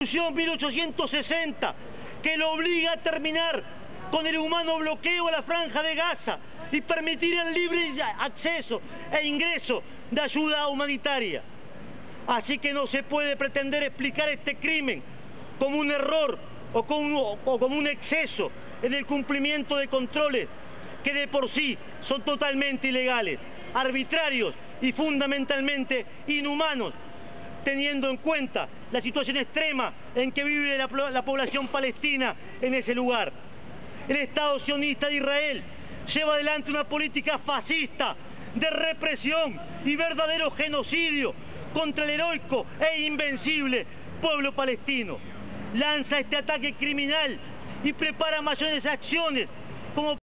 Constitución 1860 que lo obliga a terminar con el humano bloqueo a la franja de Gaza y permitir el libre acceso e ingreso de ayuda humanitaria. Así que no se puede pretender explicar este crimen como un error o como un exceso en el cumplimiento de controles que de por sí son totalmente ilegales, arbitrarios y fundamentalmente inhumanos teniendo en cuenta la situación extrema en que vive la, población palestina en ese lugar. El Estado sionista de Israel lleva adelante una política fascista de represión y verdadero genocidio contra el heroico e invencible pueblo palestino. Lanza este ataque criminal y prepara mayores acciones como